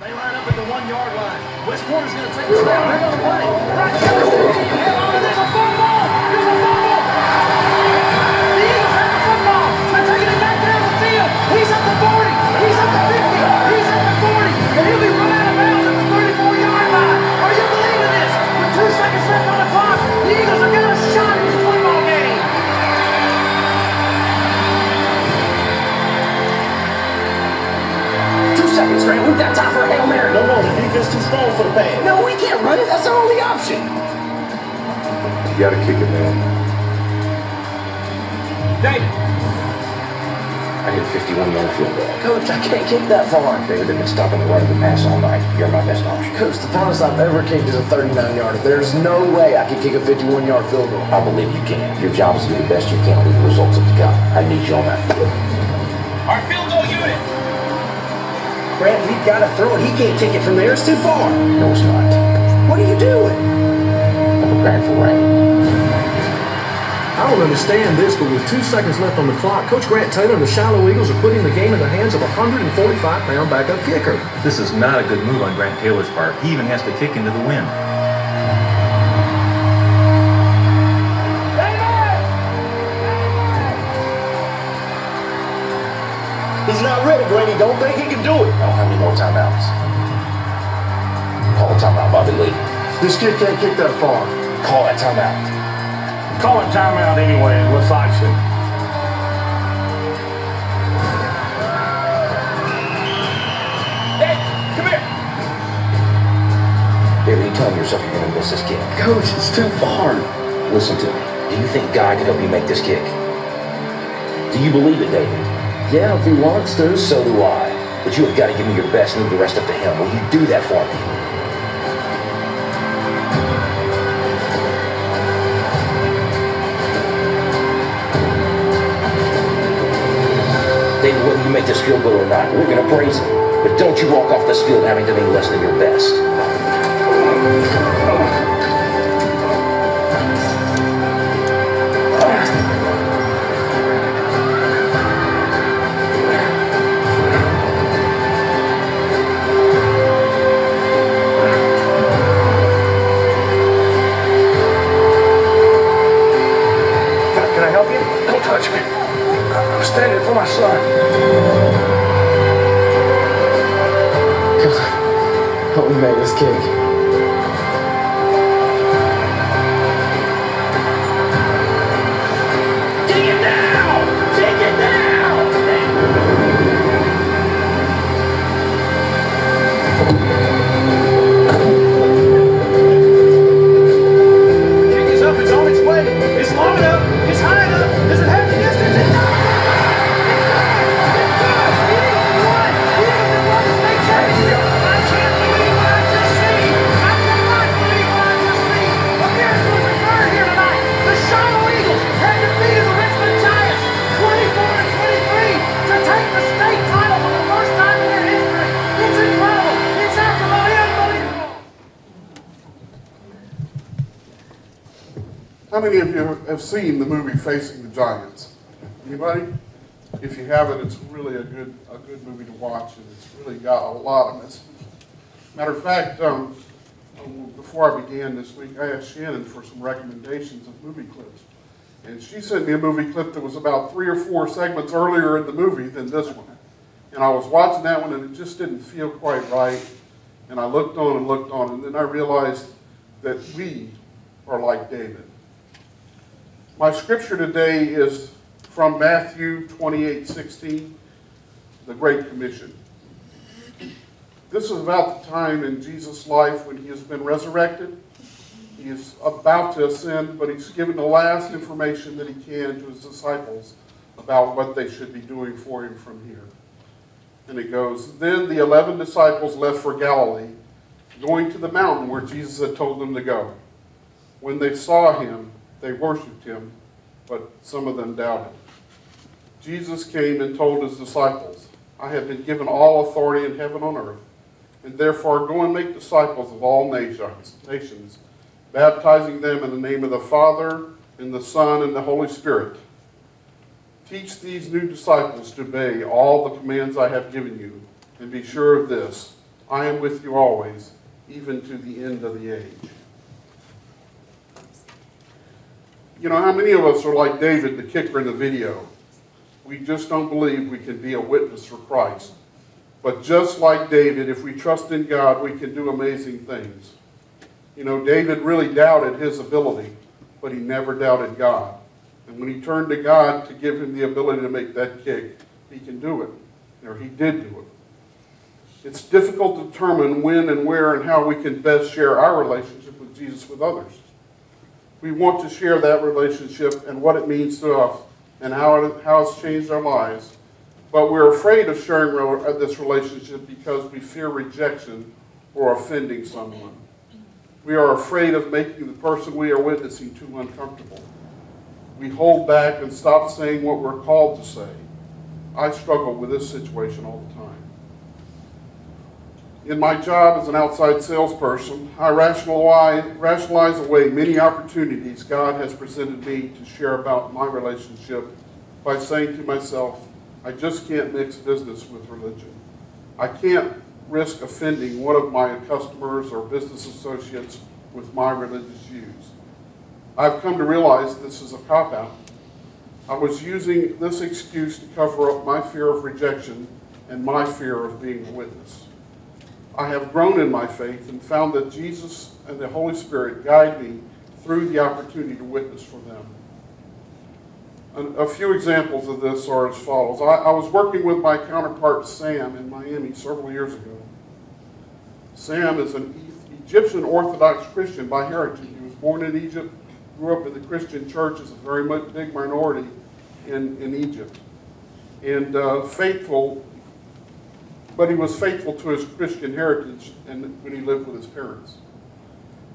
They line up at the one yard line. Westport is going to take a snap. They're going to play. Right to get on it. There's a. You gotta kick it, man. David. I hit a 51 yard field goal. Coach, I can't kick that far. David, they've been stopping the run of the pass all night. You're my best option. Coach, the farthest I've ever kicked is a 39 yarder. There's no way I can kick a 51 yard field goal. I believe you can. Your job is to do the best you can, with the results up the God. I need you on that field. Our field goal unit. Grant, we've got to throw it. He can't kick it from there. It's too far. No, it's not. What are you doing? I'm preparing for rain. I don't understand this, but with two seconds left on the clock, Coach Grant Taylor and the Shiloh Eagles are putting the game in the hands of a 145-pound backup kicker. This is not a good move on Grant Taylor's part. He even has to kick into the wind. He's not ready, Grant. Don't think he can do it. I don't have any more timeouts. Call a timeout, Bobby Lee. This kid can't kick that far. Call that timeout. Call it timeout anyway. What's option? Hey, come here. David, you telling yourself you're going to miss this kick? Coach, it's too far. Listen to me. Do you think God can help you make this kick? Do you believe it, David? Yeah, if he wants to. So do I. But you have got to give me your best and leave the rest up to him. Will you do that for me? You make this field goal or not, we're going to praise him. But don't you walk off this field having done any less than your best. Have seen the movie Facing the Giants? Anybody? If you haven't, it's really a good a good movie to watch, and it's really got a lot of messages. Matter of fact, um, before I began this week, I asked Shannon for some recommendations of movie clips, and she sent me a movie clip that was about three or four segments earlier in the movie than this one. And I was watching that one, and it just didn't feel quite right. And I looked on and looked on, and then I realized that we are like David. My scripture today is from Matthew 28 16, the Great Commission. This is about the time in Jesus' life when he has been resurrected. He is about to ascend, but he's given the last information that he can to his disciples about what they should be doing for him from here. And it goes Then the eleven disciples left for Galilee, going to the mountain where Jesus had told them to go. When they saw him, they worshiped him, but some of them doubted. Jesus came and told his disciples, I have been given all authority in heaven and on earth, and therefore go and make disciples of all nations, nations, baptizing them in the name of the Father, and the Son, and the Holy Spirit. Teach these new disciples to obey all the commands I have given you, and be sure of this I am with you always, even to the end of the age. You know, how many of us are like David, the kicker in the video? We just don't believe we can be a witness for Christ. But just like David, if we trust in God, we can do amazing things. You know, David really doubted his ability, but he never doubted God. And when he turned to God to give him the ability to make that kick, he can do it. Or he did do it. It's difficult to determine when and where and how we can best share our relationship with Jesus with others. We want to share that relationship and what it means to us and how, it, how it's changed our lives. But we're afraid of sharing uh, this relationship because we fear rejection or offending someone. We are afraid of making the person we are witnessing too uncomfortable. We hold back and stop saying what we're called to say. I struggle with this situation all the time. In my job as an outside salesperson, I rationalize away many opportunities God has presented me to share about my relationship by saying to myself, I just can't mix business with religion. I can't risk offending one of my customers or business associates with my religious views. I've come to realize this is a cop out. I was using this excuse to cover up my fear of rejection and my fear of being a witness. I have grown in my faith and found that Jesus and the Holy Spirit guide me through the opportunity to witness for them. A, few examples of this are as follows. I, I was working with my counterpart Sam in Miami several years ago. Sam is an Egyptian Orthodox Christian by heritage. He was born in Egypt, grew up in the Christian church as a very much big minority in, in Egypt. And uh, faithful, but he was faithful to his Christian heritage and when he lived with his parents.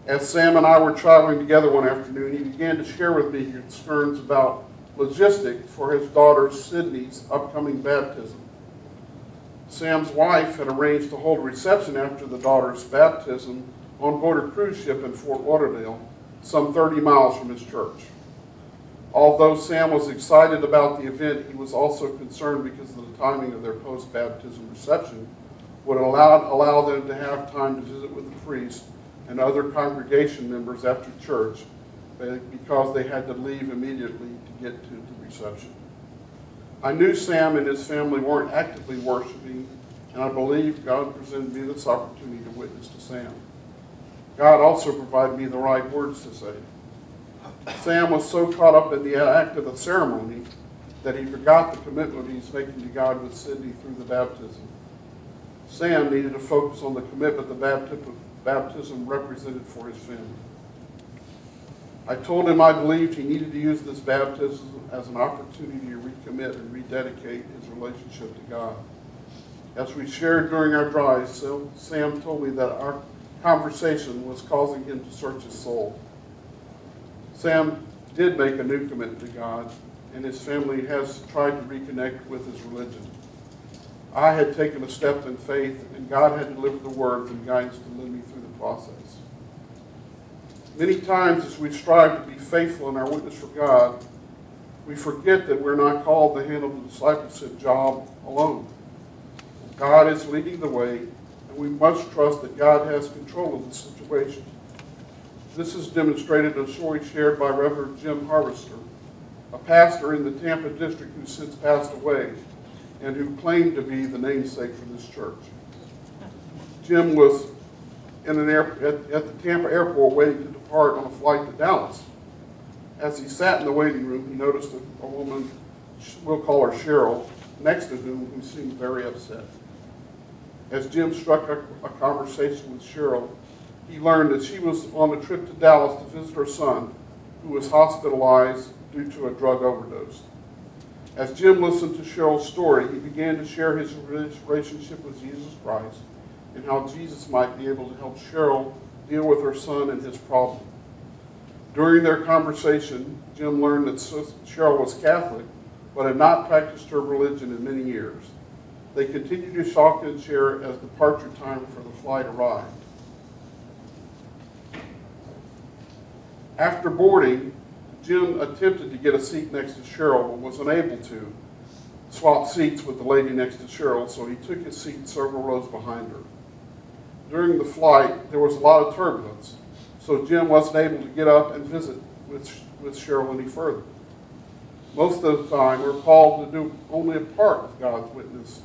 As Sam and I were traveling together one afternoon, he began to share with me concerns about logistics for his daughter Sydney's upcoming baptism. Sam's wife had arranged to hold a reception after the daughter's baptism on board a cruise ship in Fort Lauderdale, some 30 miles from his church. Although Sam was excited about the event, he was also concerned because of the timing of their post baptism reception would allow, allow them to have time to visit with the priest and other congregation members after church eh, because they had to leave immediately to get to the reception. I knew Sam and his family weren't actively worshiping, and I believe God presented me this opportunity to witness to Sam. God also provided me the right words to say. Sam was so caught up in the act of the ceremony that he forgot the commitment he's making to God with Sydney through the baptism. Sam needed to focus on the commitment the baptism represented for his family. I told him I believed he needed to use this baptism as an opportunity to recommit and rededicate his relationship to God. As we shared during our drive, Sam told me that our conversation was causing him to search his soul. Sam did make a new commitment to God, and his family has tried to reconnect with his religion. I had taken a step in faith, and God had delivered the words and guidance to lead me through the process. Many times, as we strive to be faithful in our witness for God, we forget that we're not called to handle the discipleship job alone. God is leading the way, and we must trust that God has control of the situation. This is demonstrated in a story shared by Reverend Jim Harvester, a pastor in the Tampa district who since passed away and who claimed to be the namesake for this church. Jim was in an air, at, at the Tampa airport waiting to depart on a flight to Dallas. As he sat in the waiting room, he noticed a, a woman, we'll call her Cheryl, next to him who seemed very upset. As Jim struck a, a conversation with Cheryl, he learned that she was on a trip to Dallas to visit her son, who was hospitalized due to a drug overdose. As Jim listened to Cheryl's story, he began to share his relationship with Jesus Christ and how Jesus might be able to help Cheryl deal with her son and his problem. During their conversation, Jim learned that Cheryl was Catholic, but had not practiced her religion in many years. They continued to shock and share as departure time for the flight arrived. After boarding, Jim attempted to get a seat next to Cheryl, but was unable to swap seats with the lady next to Cheryl, so he took his seat several rows behind her. during the flight, there was a lot of turbulence, so Jim wasn't able to get up and visit with, with Cheryl any further. Most of the time, we're called to do only a part of God's witness.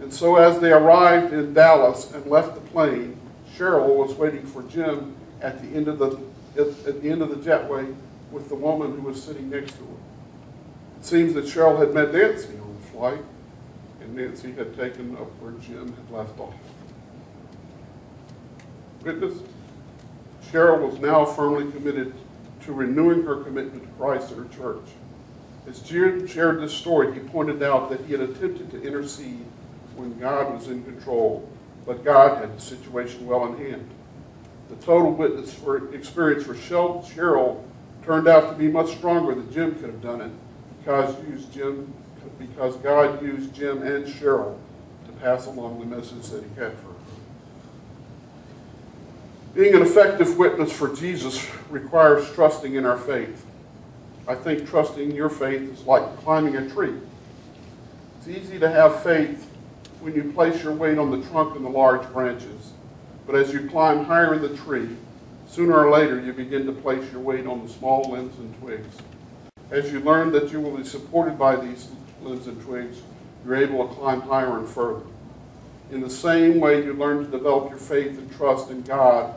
And so as they arrived in Dallas and left the plane, Cheryl was waiting for Jim at the end of the, at, at the end of the jetway with the woman who was sitting next to her. It seems that Cheryl had met Nancy on the flight, and Nancy had taken up where Jim had left off. Witness, Cheryl was now firmly committed to renewing her commitment to Christ and her church. As Jim shared this story, he pointed out that he had attempted to intercede when God was in control, but God had the situation well in hand. The total witness for experience for Cheryl turned out to be much stronger than Jim could have done it because used Jim because God used Jim and Cheryl to pass along the message that he had for her. Being an effective witness for Jesus requires trusting in our faith. I think trusting your faith is like climbing a tree. It's easy to have faith when you place your weight on the trunk and the large branches. But as you climb higher in the tree, sooner or later you begin to place your weight on the small limbs and twigs. As you learn that you will be supported by these limbs and twigs, you're able to climb higher and further. In the same way, you learn to develop your faith and trust in God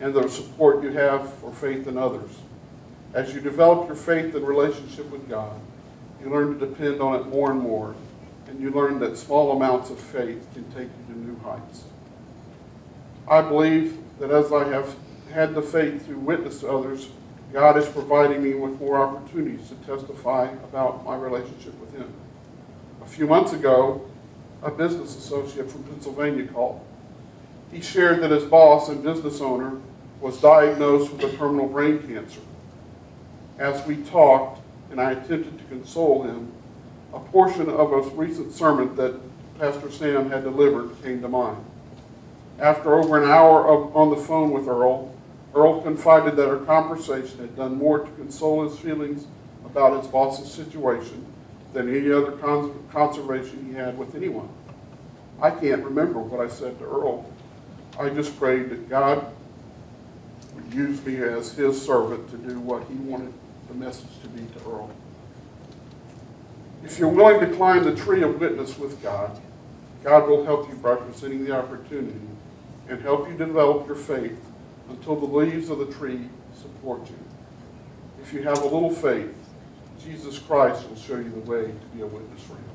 and the support you have for faith in others. As you develop your faith and relationship with God, you learn to depend on it more and more, and you learn that small amounts of faith can take you to new heights. I believe that as I have had the faith to witness to others, God is providing me with more opportunities to testify about my relationship with Him. A few months ago, a business associate from Pennsylvania called. He shared that his boss and business owner was diagnosed with a terminal brain cancer. As we talked, and I attempted to console him, a portion of a recent sermon that Pastor Sam had delivered came to mind. After over an hour of, on the phone with Earl, Earl confided that our conversation had done more to console his feelings about his boss's situation than any other cons- conversation he had with anyone. I can't remember what I said to Earl. I just prayed that God would use me as his servant to do what he wanted the message to be to Earl. If you're willing to climb the tree of witness with God, God will help you by presenting the opportunity and help you develop your faith until the leaves of the tree support you. If you have a little faith, Jesus Christ will show you the way to be a witness for him.